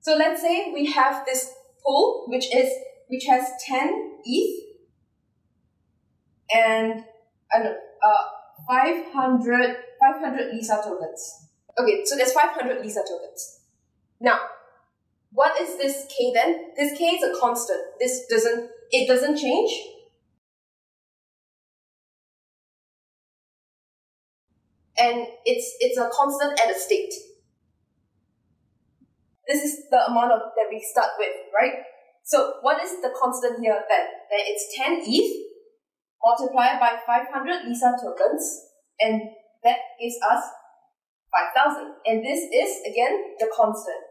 So let's say we have this pool which is which has 10 ETH and uh, 500, 500 Lisa tokens. Okay, so there's 500 Lisa tokens. Now, what is this K then? This K is a constant. This doesn't, it doesn't change. And it's, it's a constant at a state. This is the amount of that we start with, right? So what is the constant here then? Then it's 10 ETH multiplied by 500 Lisa tokens, and that gives us 5000. And this is, again, the constant.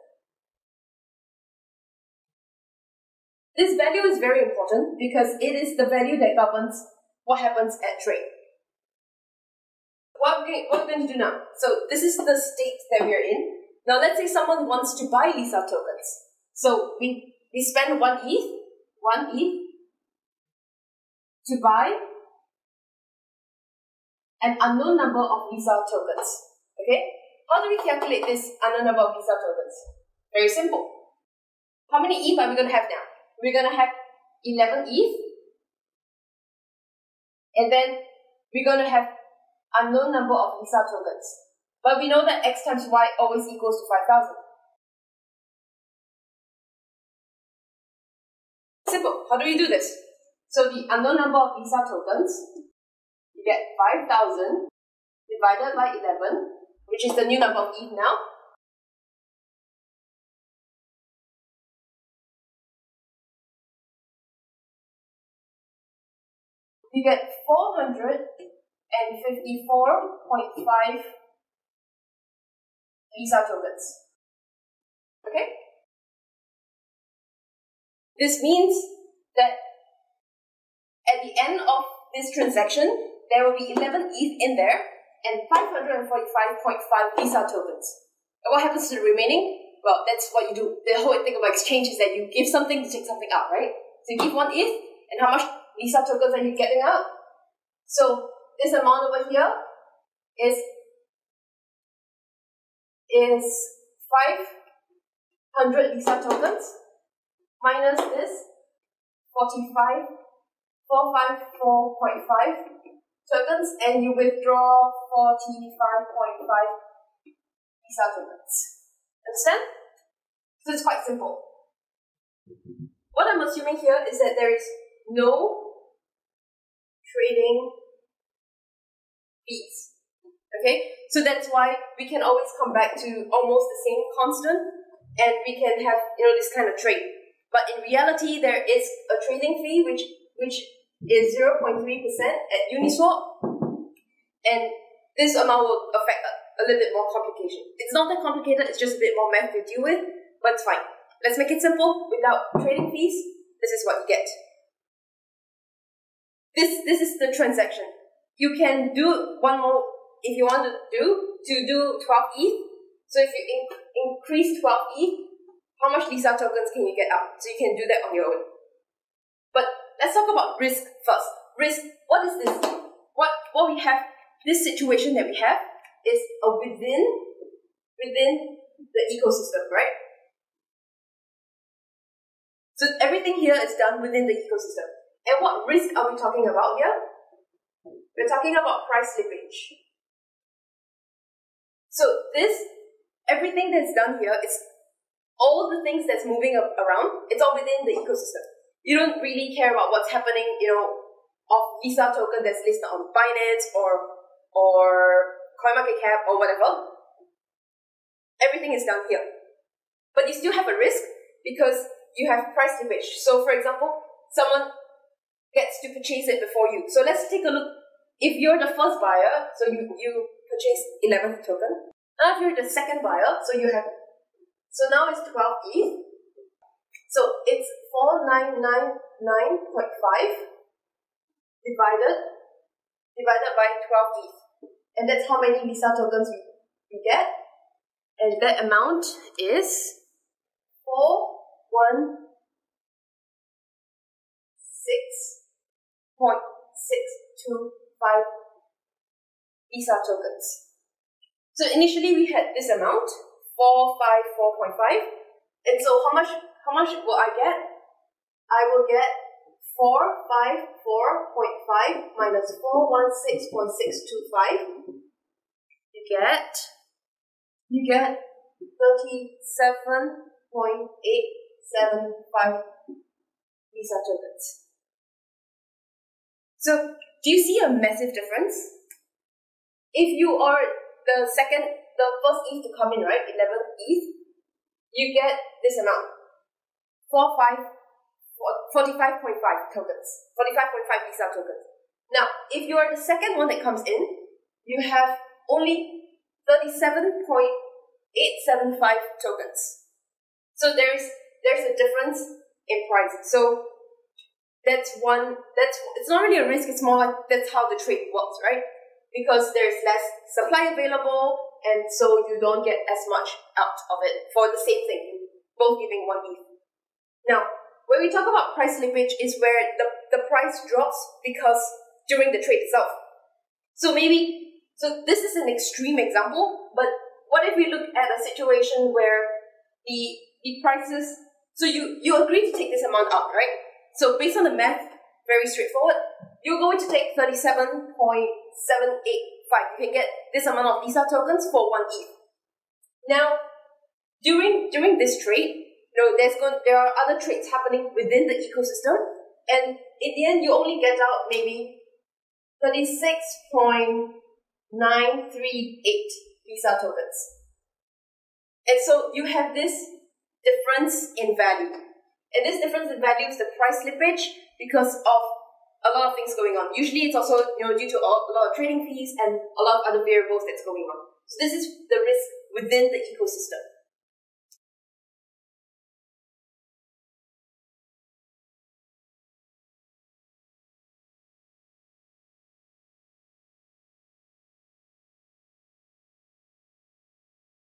This value is very important because it is the value that governs what happens at trade. What we're, we're going to do now. So this is the state that we're in. Now let's say someone wants to buy Lisa tokens. So we, we spend one ETH, one ETH to buy an unknown number of Lisa tokens. Okay? How do we calculate this unknown number of Lisa tokens? Very simple. How many ETH are we going to have now? We're going to have 11 ETH. And then we're going to have unknown number of Lisa tokens. But we know that x times y always equals to 5000. Simple. How do we do this? So the unknown number of Lisa tokens, you get 5000 divided by 11, which is the new number of ETH now. You get 454.5 Lisa tokens. Okay? This means that at the end of this transaction, there will be 11 ETH in there and 545.5 Lisa tokens. And what happens to the remaining? Well, that's what you do. The whole thing about exchange is that you give something to take something out, right? So you give one ETH, and how much Lisa tokens are you getting out? So this amount over here is is 500 Lisa tokens minus this 45 454.5 tokens and you withdraw 45.5 Lisa tokens. Understand? So it's quite simple. What I'm assuming here is that there is no trading fees. Okay? So that's why we can always come back to almost the same constant and we can have you know this kind of trade. But in reality there is a trading fee which which is 0.3% at Uniswap and this amount will affect a, a little bit more complication. It's not that complicated, it's just a bit more math to deal with, but it's fine. Let's make it simple without trading fees. This is what you get. This this is the transaction. You can do one more if you want to do to do 12 ETH. So if you in, increase 12 ETH, how much Lisa tokens can you get out? So you can do that on your own. But let's talk about risk first. Risk, what is this? What what we have, this situation that we have is a within within the ecosystem, right? So everything here is done within the ecosystem. And what risk are we talking about here? We're talking about price slippage. So this, everything that's done here is all the things that's moving around, it's all within the ecosystem. You don't really care about what's happening, you know, of Lisa token that's listed on Binance or or CoinMarketCap or whatever. Everything is done here. But you still have a risk because you have price slippage. So for example, someone gets to purchase it before you. So let's take a look. If you're the first buyer, so you, you purchase 11th token. Now if you're the second buyer, so you have, so now it's 12 ETH. So it's 4999.5 divided, divided by 12 ETH. And that's how many Lisa tokens we, we get. And that amount is 4, 1, 6.625 Lisa tokens. So initially we had this amount, 454.5, And so how much how much will I get? I will get 454.5 minus 416.625. You get you get 37.875 Lisa tokens. So do you see a massive difference? If you are the second, the first ETH to come in, right, 11th ETH, you get this amount, 45, 45.5 tokens, 45.5 Lisa tokens. Now, if you are the second one that comes in, you have only 37.875 tokens. So there's there's a difference in price. So that's one that's it's not really a risk, it's more like that's how the trade works, right? Because there's less supply available and so you don't get as much out of it for the same thing, both giving one ETH. Now, when we talk about price slippage is where the, the price drops because during the trade itself. So maybe so this is an extreme example, but what if we look at a situation where the the prices so you you agree to take this amount out, right? So based on the math, very straightforward. You're going to take 37.785. You can get this amount of Lisa tokens for one ETH. Now, during during this trade, you know, there's going there are other trades happening within the ecosystem, and in the end, you only get out maybe 36.938 Lisa tokens. And so you have this difference in value. And this difference in value is the price slippage because of a lot of things going on. Usually it's also you know due to a lot of trading fees and a lot of other variables that's going on. So this is the risk within the ecosystem.